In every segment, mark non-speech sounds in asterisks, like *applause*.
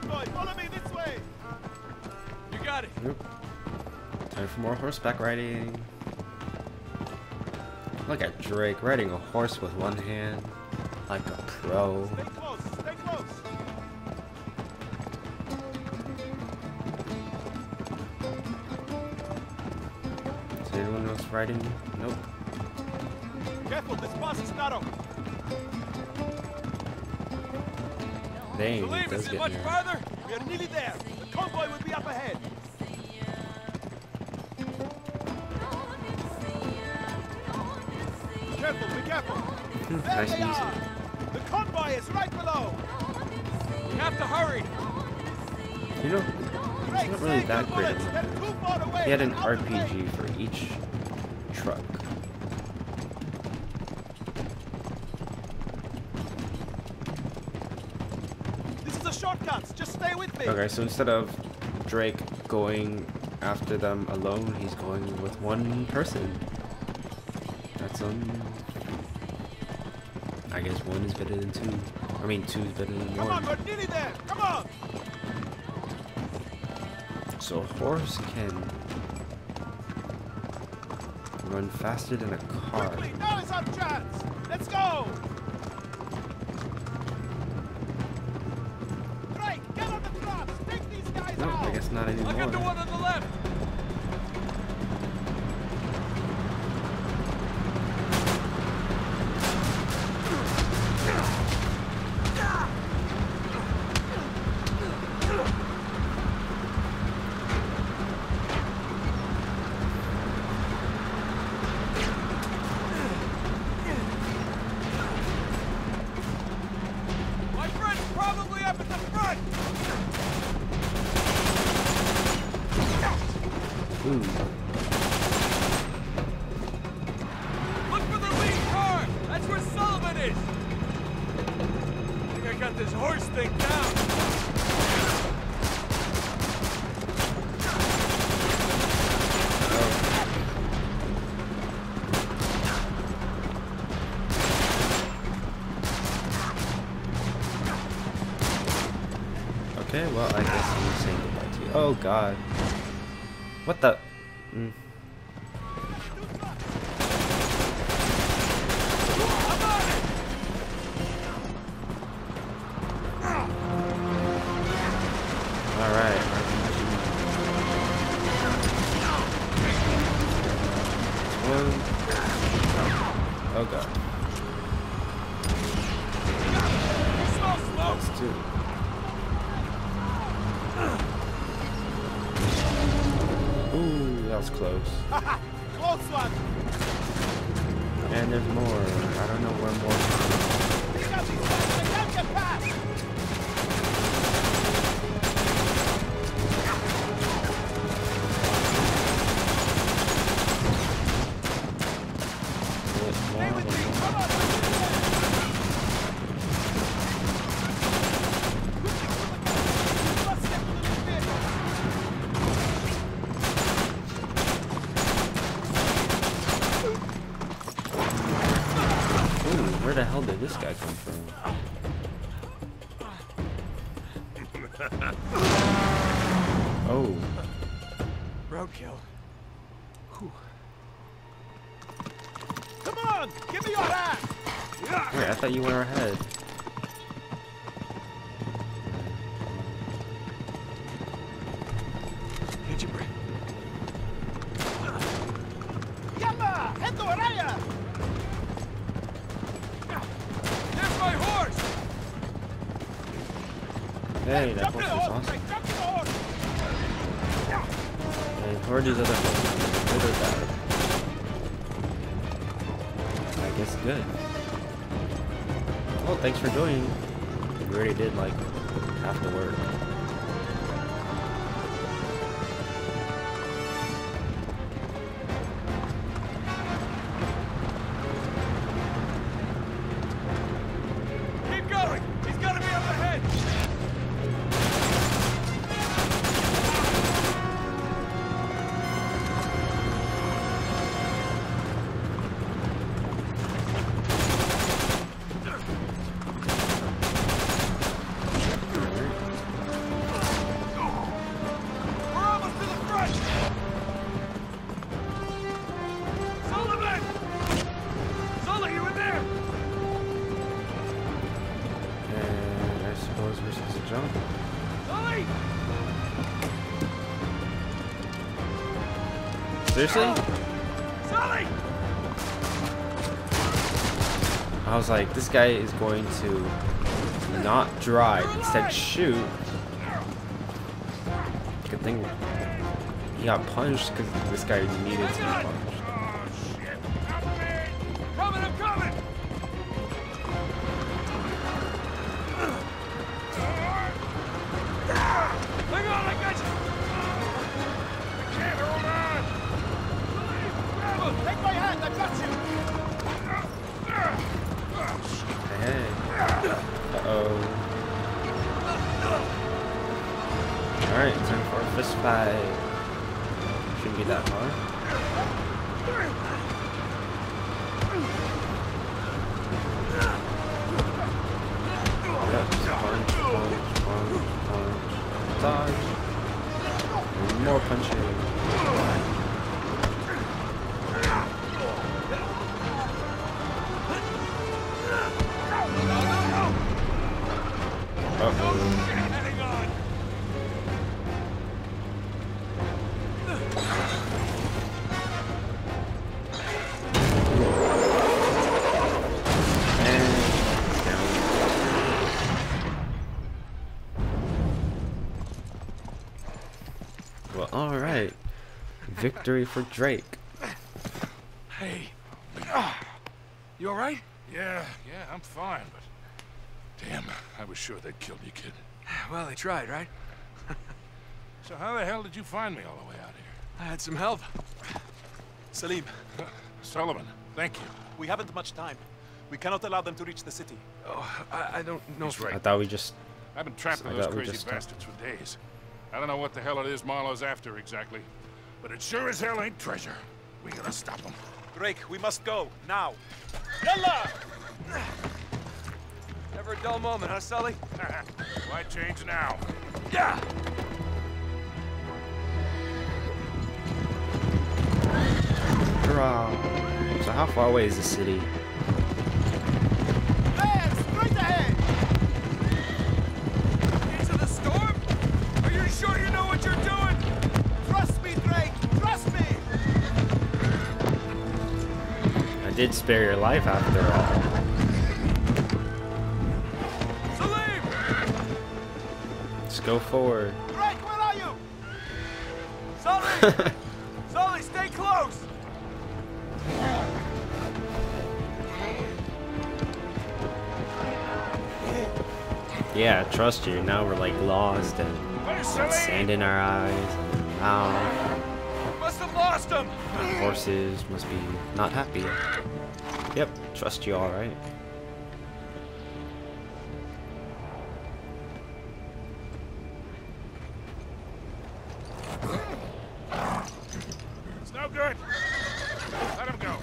convoy! Follow me this way! You got it. Nope. Time for more horseback riding. Look at Drake riding a horse with one hand, like a pro. Stay close, stay close! Is anyone else riding? Nope. Careful, this pass is narrow! Dang, it Believe is it get much near. farther? We are nearly there! The convoy will be up ahead! Careful, be careful! Hmm, there nice they music. are! The convoy is right below! We have to hurry. You know, it's not really that great of a too! He had an and out of range. RPG for each truck. This is a shortcut! Just stay with me! Okay, so instead of Drake going after them alone, he's going with one person. That's um. I guess one is better than two. I mean, two is better than Come on, one. we're nearly there! Come on! So a horse can run faster than a car. Quickly, now is our chance! Let's go! Not I got the one on the left. Ooh, Look for the lead car. That's where Sullivan is. I think I got this horse thing down. okay, well, I guess I'm saying goodbye to you. Oh, God. What the? Mm. Ooh, that was close. *laughs* Close one! And there's more. I don't know where more. *laughs* Oh, Roadkill. Come on! Give me your hand! wait, I thought you were ahead. Hey, that horse! awesome. The horse! Are these other? Where died? I guess good. Oh, thanks for joining. We already did like half the work. Seriously? Sully! I was like, this guy is going to not drive, instead shoot. Good thing he got punched because this guy needed to be punched. Fight. Shouldn't be that hard. Punch, punch, punch, punch, dodge. More punching. Uh-oh. Well, alright. Victory for Drake. Hey. Ah, you alright? Yeah, yeah, I'm fine, but damn, I was sure they'd killed you, kid. Well, they tried, right? So how the hell did you find me all the way out here? I had some help. Salim, uh, Sullivan, thank you. we haven't much time. We cannot allow them to reach the city. Oh, I, I don't know He's if... I thought we just I've been trapped in those crazy uh, bastards for days. I don't know what the hell it is Marlowe's after exactly, but it sure as hell ain't treasure. We gotta stop him. Drake, we must go, now. *sighs* Never a dull moment, huh, Sully? *laughs* Why change now? Yeah! So how far away is the city? There, did spare your life after all. Salim! Let's go forward. Drake, where are you? Sully! *laughs* Sully, stay close! Yeah, trust you. Now we're like lost and Hey, got Sully! sand in our eyes. Him! Horses must be not happy. Yep, trust you all right. It's no good. Let him go.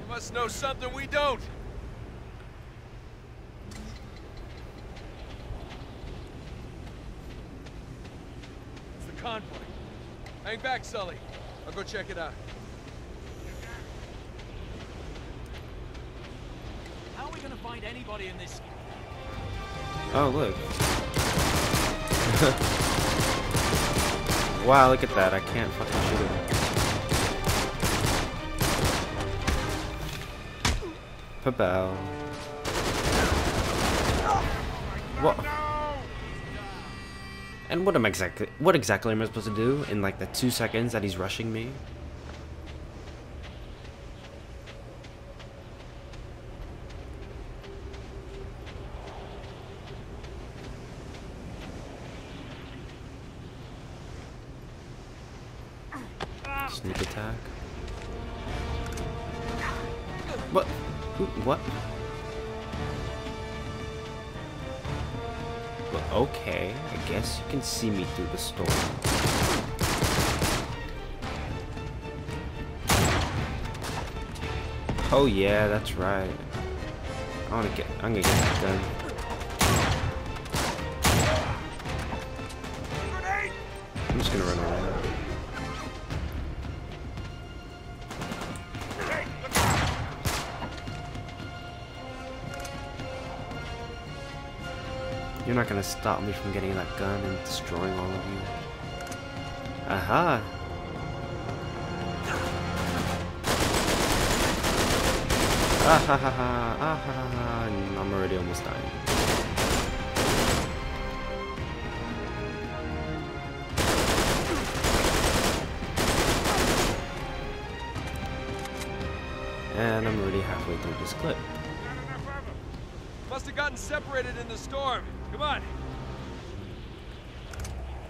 You must know something we don't. Convoy. Hang back, Sully. I'll go check it out. How are we gonna find anybody in this? Oh, look. *laughs* wow, look at that. I can't fucking shoot him. Pabow. What? And what am exactly? What exactly am I supposed to do in like the two seconds that he's rushing me? Sneak attack. What? What? Okay, I guess you can see me through the storm. Oh yeah, that's right. I wanna get I'm gonna get that done. You're not gonna stop me from getting that gun and destroying all of you. Aha! Ah ha! And I'm already almost dying. And I'm already halfway through this clip. Must have gotten separated in the storm. Come on,